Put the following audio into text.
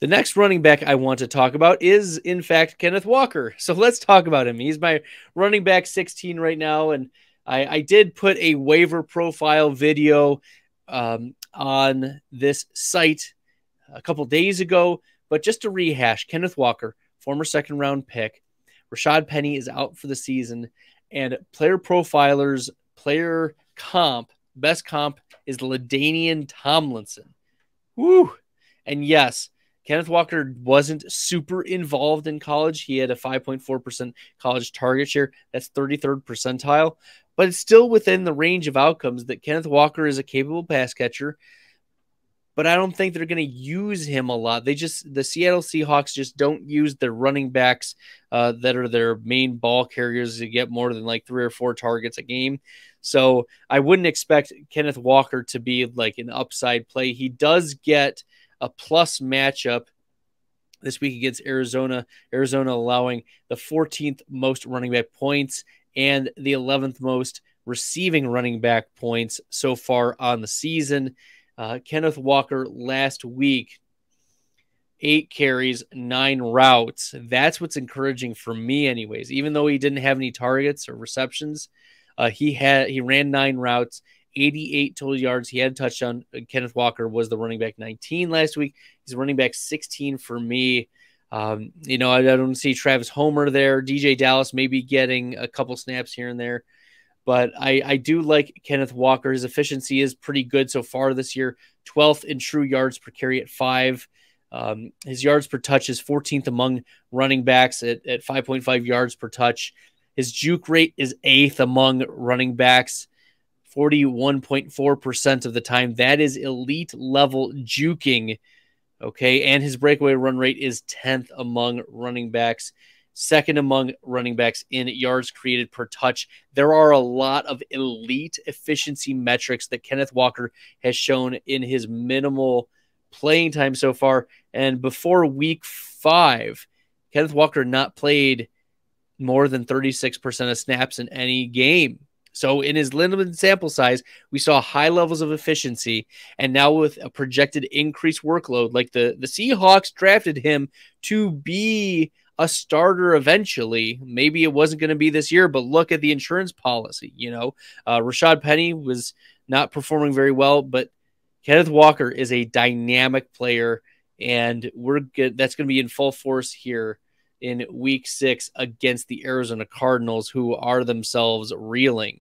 The next running back I want to talk about is, in fact, Kenneth Walker. So let's talk about him. He's my running back 16 right now. And I, I did put a waiver profile video um, on this site a couple days ago. But just to rehash, Kenneth Walker, former second round pick, Rashad Penny is out for the season, and player profilers, player comp, best comp is LaDainian Tomlinson. Woo! And yes, Kenneth Walker wasn't super involved in college. He had a 5.4% college target share. That's 33rd percentile, but it's still within the range of outcomes that Kenneth Walker is a capable pass catcher. But I don't think they're going to use him a lot. They just, the Seattle Seahawks just don't use their running backs uh, that are their main ball carriers to get more than like three or four targets a game. So I wouldn't expect Kenneth Walker to be like an upside play. He does get a plus matchup this week against Arizona. Arizona allowing the 14th most running back points and the 11th most receiving running back points so far on the season. Uh, Kenneth Walker last week, eight carries, nine routes. That's what's encouraging for me, anyways. Even though he didn't have any targets or receptions, uh, he had he ran nine routes. 88 total yards. He had a touchdown. Uh, Kenneth Walker was the running back 19 last week. He's running back 16 for me. Um, you know, I, I, don't see Travis Homer there. DeeJay Dallas maybe getting a couple snaps here and there. But I, I do like Kenneth Walker. His efficiency is pretty good so far this year 12th in true yards per carry at five. Um, his yards per touch is 14th among running backs at, at 5.5 yards per touch. His juke rate is eighth among running backs 41.4% of the time. That is elite level juking. Okay. And his breakaway run rate is 10th among running backs, second among running backs in yards created per touch. There are a lot of elite efficiency metrics that Kenneth Walker has shown in his minimal playing time so far. And before week five, Kenneth Walker not played more than 36% of snaps in any game. So in his limited sample size, we saw high levels of efficiency, and now with a projected increased workload, like the the Seahawks drafted him to be a starter eventually. Maybe it wasn't going to be this year, but look at the insurance policy. You know, uh, Rashad Penny was not performing very well, but Kenneth Walker is a dynamic player, and we're good. That's going to be in full force here in Week Six against the Arizona Cardinals, who are themselves reeling.